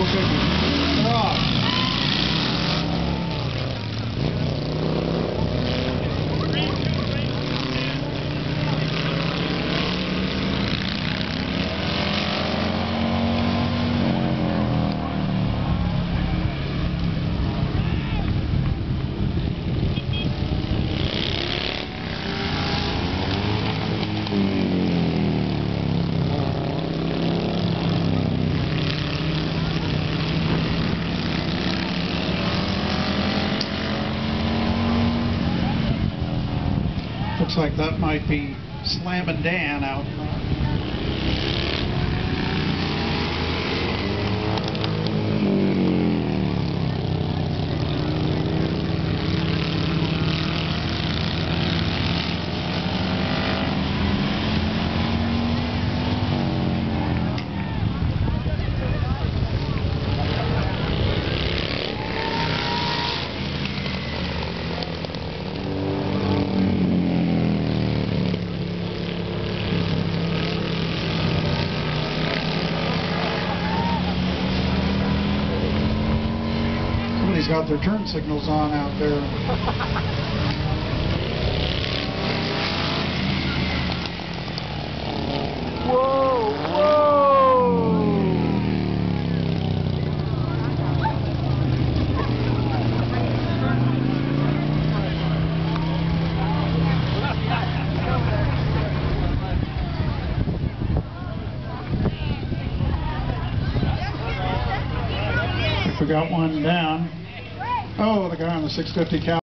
Okay. Looks like that might be slamming Dan out got their turn signals on out there. Whoa, whoa! If got one down. Oh, the guy on the 650 cal.